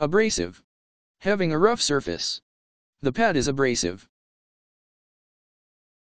Abrasive. Having a rough surface. The pad is abrasive.